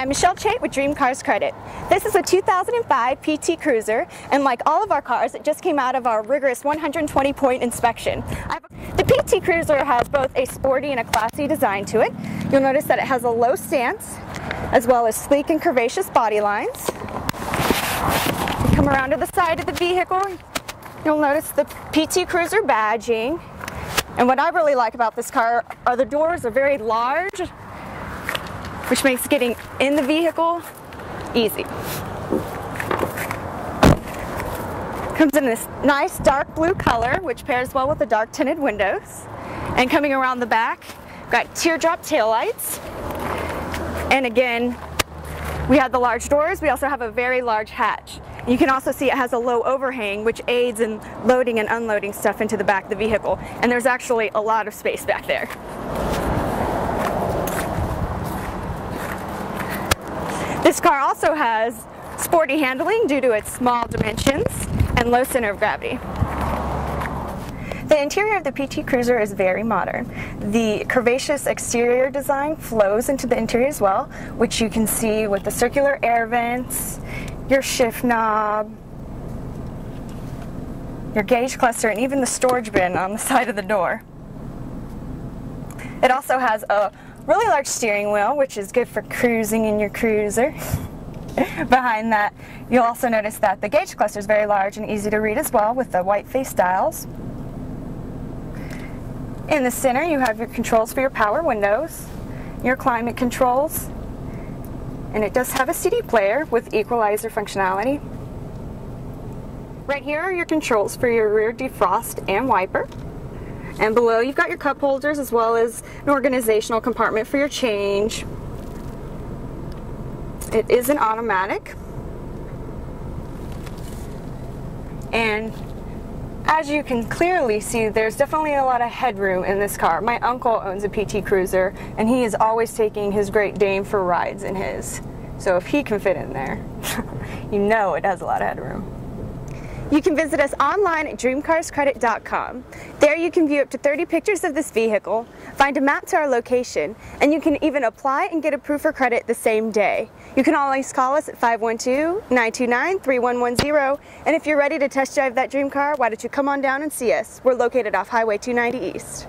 I'm Michelle Chait with Dream Cars Credit. This is a 2005 PT Cruiser, and like all of our cars, it just came out of our rigorous 120 point inspection. The PT Cruiser has both a sporty and a classy design to it. You'll notice that it has a low stance, as well as sleek and curvaceous body lines. Come around to the side of the vehicle, you'll notice the PT Cruiser badging. And what I really like about this car are the doors are very large which makes getting in the vehicle easy. Comes in this nice dark blue color, which pairs well with the dark tinted windows. And coming around the back, got teardrop taillights. And again, we have the large doors. We also have a very large hatch. You can also see it has a low overhang, which aids in loading and unloading stuff into the back of the vehicle. And there's actually a lot of space back there. This car also has sporty handling due to its small dimensions and low center of gravity. The interior of the PT Cruiser is very modern. The curvaceous exterior design flows into the interior as well, which you can see with the circular air vents, your shift knob, your gauge cluster, and even the storage bin on the side of the door. It also has a really large steering wheel, which is good for cruising in your cruiser. Behind that, you'll also notice that the gauge cluster is very large and easy to read as well with the white face dials. In the center, you have your controls for your power windows, your climate controls, and it does have a CD player with equalizer functionality. Right here are your controls for your rear defrost and wiper. And below you've got your cup holders as well as an organizational compartment for your change. It is an automatic. And as you can clearly see, there's definitely a lot of headroom in this car. My uncle owns a PT Cruiser, and he is always taking his Great Dane for rides in his. So if he can fit in there, you know it has a lot of headroom. You can visit us online at dreamcarscredit.com. There you can view up to 30 pictures of this vehicle, find a map to our location, and you can even apply and get approved for credit the same day. You can always call us at 512-929-3110, and if you're ready to test drive that dream car, why don't you come on down and see us. We're located off Highway 290 East.